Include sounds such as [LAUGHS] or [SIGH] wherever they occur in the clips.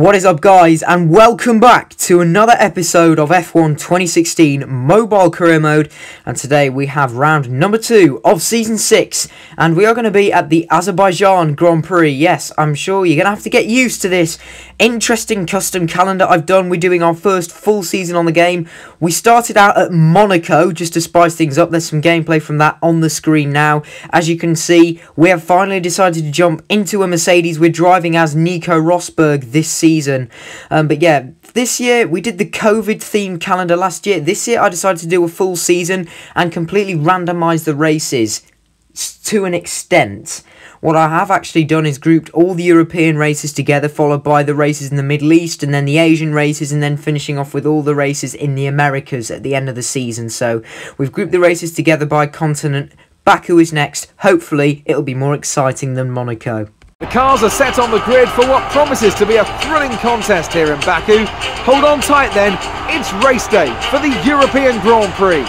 What is up guys and welcome back to another episode of F1 2016 Mobile Career Mode and today we have round number 2 of Season 6 and we are going to be at the Azerbaijan Grand Prix. Yes, I'm sure you're going to have to get used to this interesting custom calendar I've done. We're doing our first full season on the game. We started out at Monaco just to spice things up. There's some gameplay from that on the screen now. As you can see, we have finally decided to jump into a Mercedes. We're driving as Nico Rosberg this season. Um, but yeah, this year we did the COVID themed calendar last year. This year I decided to do a full season and completely randomize the races to an extent. What I have actually done is grouped all the European races together, followed by the races in the Middle East, and then the Asian races, and then finishing off with all the races in the Americas at the end of the season. So we've grouped the races together by continent. Baku is next. Hopefully, it'll be more exciting than Monaco. The cars are set on the grid for what promises to be a thrilling contest here in Baku. Hold on tight then, it's race day for the European Grand Prix.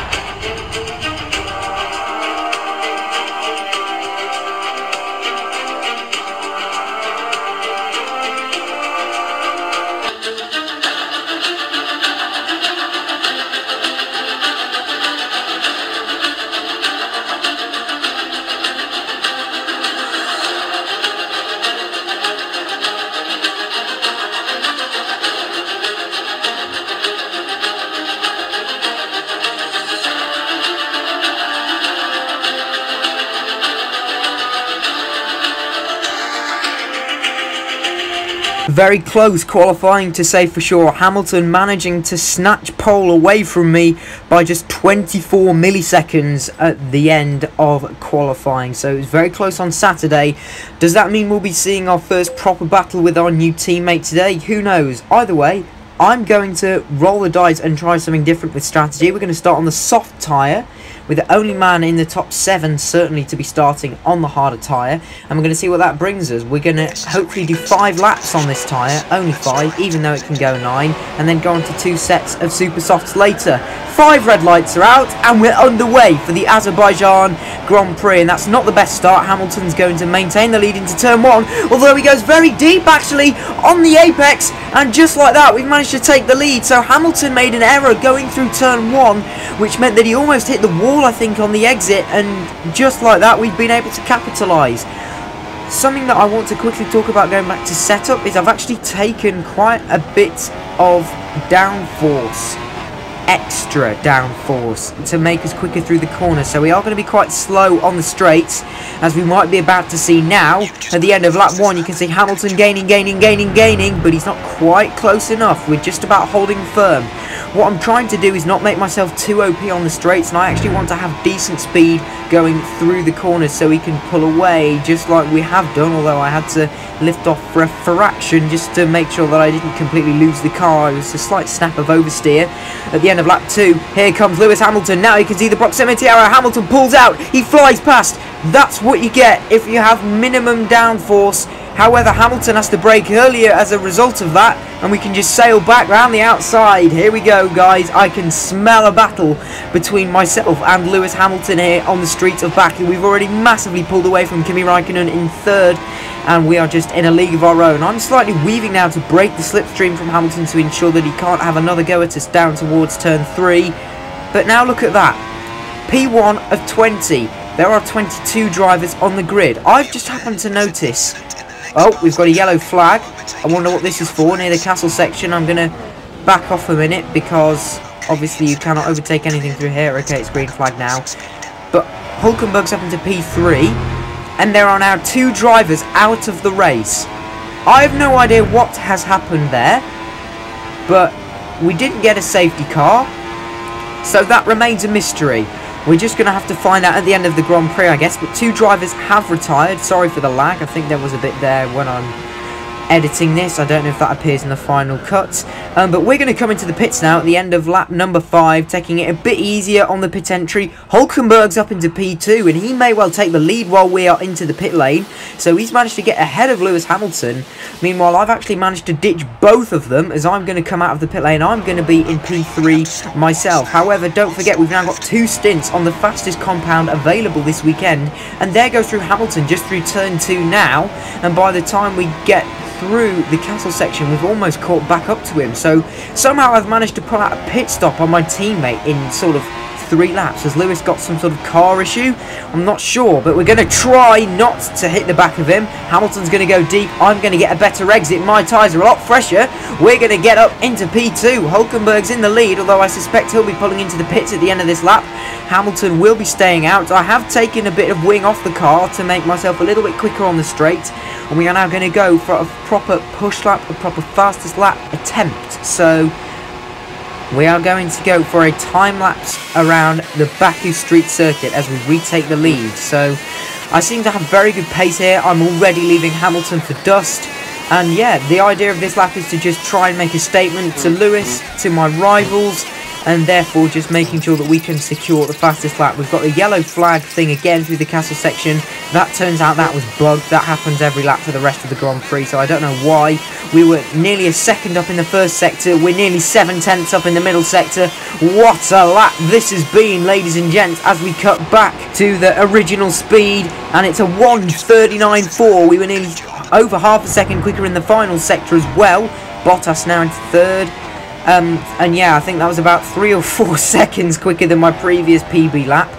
Very close qualifying to say for sure. Hamilton managing to snatch pole away from me by just 24 milliseconds at the end of qualifying. So it was very close on Saturday. Does that mean we'll be seeing our first proper battle with our new teammate today? Who knows? Either way, I'm going to roll the dice and try something different with strategy. We're going to start on the soft tyre with the only man in the top seven certainly to be starting on the harder tyre. And we're going to see what that brings us. We're going to hopefully do five laps on this tyre, only five, even though it can go nine, and then go on to two sets of super softs later. Five red lights are out, and we're underway for the Azerbaijan Grand Prix, and that's not the best start. Hamilton's going to maintain the lead into turn one, although he goes very deep actually on the apex, and just like that, we've managed to take the lead. So Hamilton made an error going through turn one, which meant that he almost hit the wall I think, on the exit, and just like that, we've been able to capitalise. Something that I want to quickly talk about going back to setup is I've actually taken quite a bit of downforce extra downforce to make us quicker through the corner. So we are going to be quite slow on the straights, as we might be about to see now. At the end of lap one, you can see Hamilton gaining, gaining, gaining, gaining, but he's not quite close enough. We're just about holding firm. What I'm trying to do is not make myself too OP on the straights, and I actually want to have decent speed going through the corners so he can pull away, just like we have done, although I had to lift off for a fraction just to make sure that I didn't completely lose the car. It was a slight snap of oversteer. At the end of lap two, here comes Lewis Hamilton. Now you can see the proximity arrow. Hamilton pulls out. He flies past. That's what you get if you have minimum downforce However, Hamilton has to brake earlier as a result of that, and we can just sail back round the outside. Here we go, guys. I can smell a battle between myself and Lewis Hamilton here on the streets of Baku. We've already massively pulled away from Kimi Raikkonen in third, and we are just in a league of our own. I'm slightly weaving now to break the slipstream from Hamilton to ensure that he can't have another go at us down towards turn three. But now look at that. P1 of 20. There are 22 drivers on the grid. I've just happened to notice Oh, we've got a yellow flag. I wonder what this is for near the castle section. I'm going to back off a minute because obviously you cannot overtake anything through here. Okay, it's green flag now. But Hulkenberg's up into P3 and there are now two drivers out of the race. I have no idea what has happened there, but we didn't get a safety car, so that remains a mystery. We're just going to have to find out at the end of the Grand Prix, I guess. But two drivers have retired. Sorry for the lag. I think there was a bit there when I'm editing this. I don't know if that appears in the final cut. Um, but we're going to come into the pits now at the end of lap number 5, taking it a bit easier on the pit entry. Hulkenberg's up into P2, and he may well take the lead while we are into the pit lane. So he's managed to get ahead of Lewis Hamilton. Meanwhile, I've actually managed to ditch both of them as I'm going to come out of the pit lane. I'm going to be in P3 myself. However, don't forget, we've now got two stints on the fastest compound available this weekend. And there goes through Hamilton just through turn 2 now. And by the time we get through the castle section, we've almost caught back up to him. So somehow I've managed to pull out a pit stop on my teammate in sort of three laps. Has Lewis got some sort of car issue? I'm not sure, but we're going to try not to hit the back of him. Hamilton's going to go deep. I'm going to get a better exit. My tyres are a lot fresher. We're going to get up into P2. Hulkenberg's in the lead, although I suspect he'll be pulling into the pits at the end of this lap. Hamilton will be staying out. I have taken a bit of wing off the car to make myself a little bit quicker on the straight. And we are now going to go for a proper push lap, a proper fastest lap attempt. So we are going to go for a time lapse around the Baku Street Circuit as we retake the lead. So I seem to have very good pace here. I'm already leaving Hamilton for dust. And yeah, the idea of this lap is to just try and make a statement to Lewis, to my rivals, and therefore just making sure that we can secure the fastest lap. We've got the yellow flag thing again through the castle section. That turns out that was bugged. That happens every lap for the rest of the Grand Prix, so I don't know why. We were nearly a second up in the first sector. We're nearly seven tenths up in the middle sector. What a lap this has been, ladies and gents, as we cut back to the original speed. And it's a 139.4. We were nearly over half a second quicker in the final sector as well. Bottas now into third. Um, and yeah, I think that was about three or four [LAUGHS] seconds quicker than my previous PB lap.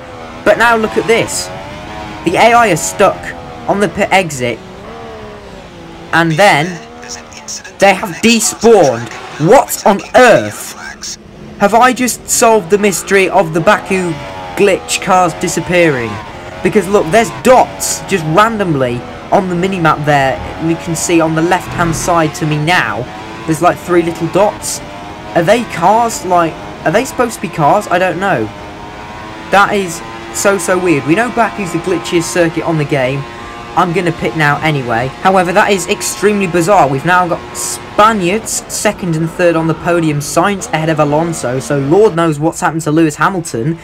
But now look at this. The AI is stuck on the pit exit. And then they have despawned. What on earth? Have I just solved the mystery of the Baku glitch cars disappearing? Because look, there's dots just randomly on the minimap there. We can see on the left hand side to me now. There's like three little dots are they cars? Like, are they supposed to be cars? I don't know. That is so, so weird. We know Baku's the glitchiest circuit on the game. I'm going to pit now anyway. However, that is extremely bizarre. We've now got Spaniards second and third on the podium. Sainz ahead of Alonso. So Lord knows what's happened to Lewis Hamilton.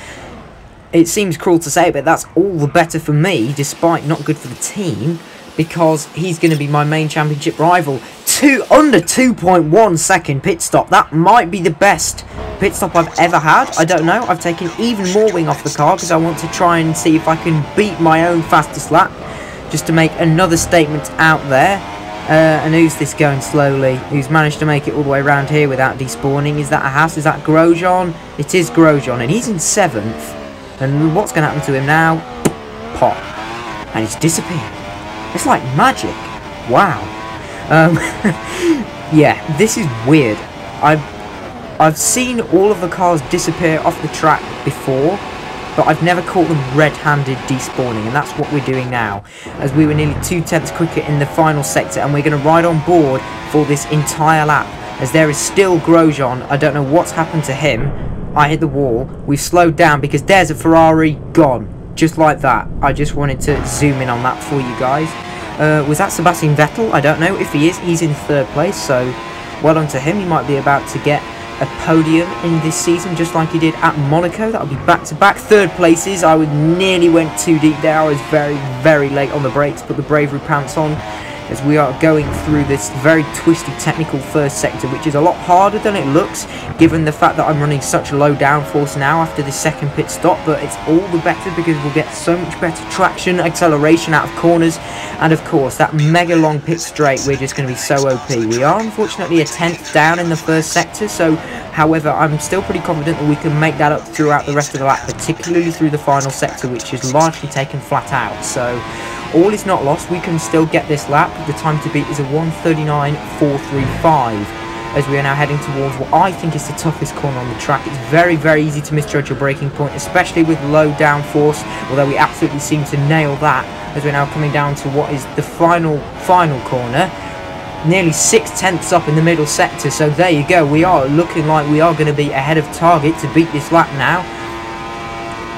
It seems cruel to say, but that's all the better for me, despite not good for the team, because he's going to be my main championship rival two under 2.1 second pit stop. That might be the best pit stop I've ever had. I don't know. I've taken even more wing off the car because I want to try and see if I can beat my own fastest lap. Just to make another statement out there. Uh, and who's this going slowly? Who's managed to make it all the way around here without despawning? Is that a Haas? Is that Grosjean? It is Grosjean, and he's in seventh. And what's going to happen to him now? Pop. And he's disappeared. It's like magic. Wow. Um, [LAUGHS] yeah, this is weird. I've I've seen all of the cars disappear off the track before, but I've never caught them red-handed despawning, and that's what we're doing now, as we were nearly two tenths quicker in the final sector, and we're going to ride on board for this entire lap, as there is still Grosjean. I don't know what's happened to him. I hit the wall. We've slowed down because there's a Ferrari gone. Just like that. I just wanted to zoom in on that for you guys. Uh, was that Sebastian Vettel? I don't know. If he is, he's in third place, so well done to him. He might be about to get a podium in this season, just like he did at Monaco. That'll be back-to-back -back. third places. I would nearly went too deep there. I was very, very late on the brakes, put the bravery pants on as we are going through this very twisty technical first sector which is a lot harder than it looks given the fact that I'm running such low downforce now after the second pit stop but it's all the better because we'll get so much better traction, acceleration out of corners and of course that mega long pit straight we're just going to be so OP. We are unfortunately a tenth down in the first sector so however I'm still pretty confident that we can make that up throughout the rest of the lap particularly through the final sector which is largely taken flat out so all is not lost, we can still get this lap. The time to beat is a 139.435 as we are now heading towards what I think is the toughest corner on the track. It's very, very easy to misjudge your braking point, especially with low downforce, although we absolutely seem to nail that as we're now coming down to what is the final, final corner. Nearly six tenths up in the middle sector, so there you go. We are looking like we are going to be ahead of target to beat this lap now.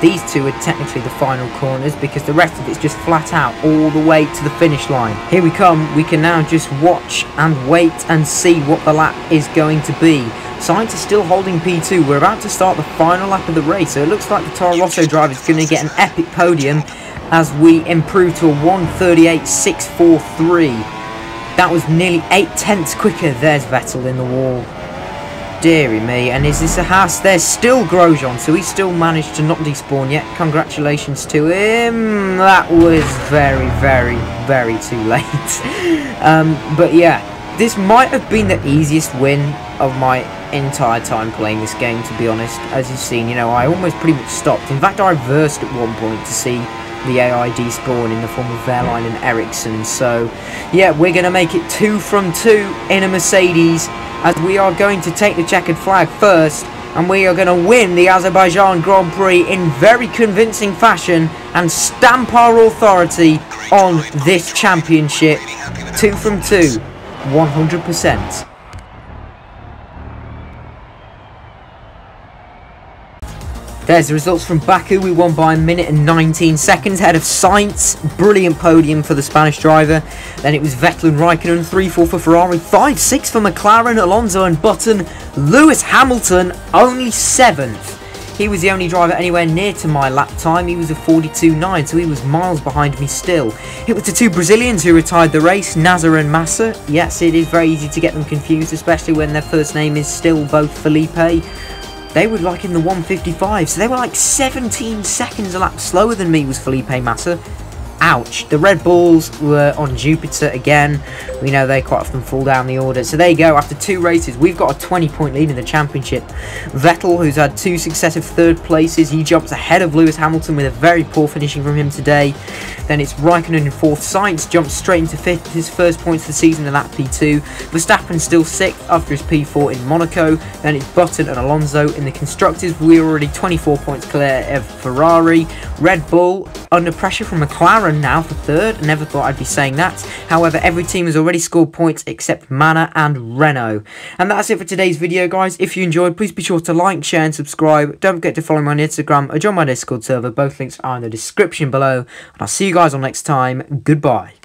These two are technically the final corners because the rest of it's just flat out all the way to the finish line. Here we come, we can now just watch and wait and see what the lap is going to be. Sainz is still holding P2, we're about to start the final lap of the race, so it looks like the Toro Rosso driver is going to get an epic podium as we improve to a 138.643. That was nearly 8 tenths quicker, there's Vettel in the wall. Deary me, and is this a Haas? There's still Grosjean, so he still managed to not despawn yet. Congratulations to him. That was very, very, very too late. [LAUGHS] um, but yeah, this might have been the easiest win of my entire time playing this game, to be honest. As you've seen, you know, I almost pretty much stopped. In fact, I reversed at one point to see the AI despawn in the form of Wehrlein and Ericsson. So, yeah, we're going to make it two from two in a Mercedes as we are going to take the checkered flag first and we are going to win the Azerbaijan Grand Prix in very convincing fashion and stamp our authority on this championship. Two from two, 100%. There's the results from Baku. We won by a minute and 19 seconds ahead of Sainz. Brilliant podium for the Spanish driver. Then it was Vettel and Raikkonen, 3-4 for Ferrari, 5-6 for McLaren, Alonso and Button. Lewis Hamilton, only 7th. He was the only driver anywhere near to my lap time. He was a 42.9, so he was miles behind me still. It was the two Brazilians who retired the race, Nasr and Massa. Yes, it is very easy to get them confused, especially when their first name is still both Felipe. They were like in the 155, so they were like 17 seconds a lap slower than me was Felipe Massa. Ouch. The Red Bulls were on Jupiter again. We know they quite often fall down the order. So there you go. After two races, we've got a 20-point lead in the championship. Vettel, who's had two successive third places, he jumps ahead of Lewis Hamilton with a very poor finishing from him today. Then it's Raikkonen in fourth. Sainz jumps straight into fifth, his first points of the season in lap P2. Verstappen still sixth after his P4 in Monaco. Then it's Button and Alonso in the constructors. We're already 24 points clear of Ferrari. Red Bull under pressure from McLaren now for third. Never thought I'd be saying that. However, every team has already scored points except Manor and Renault. And that's it for today's video, guys. If you enjoyed, please be sure to like, share and subscribe. Don't forget to follow me on Instagram or join my Discord server. Both links are in the description below. And I'll see you guys on next time. Goodbye.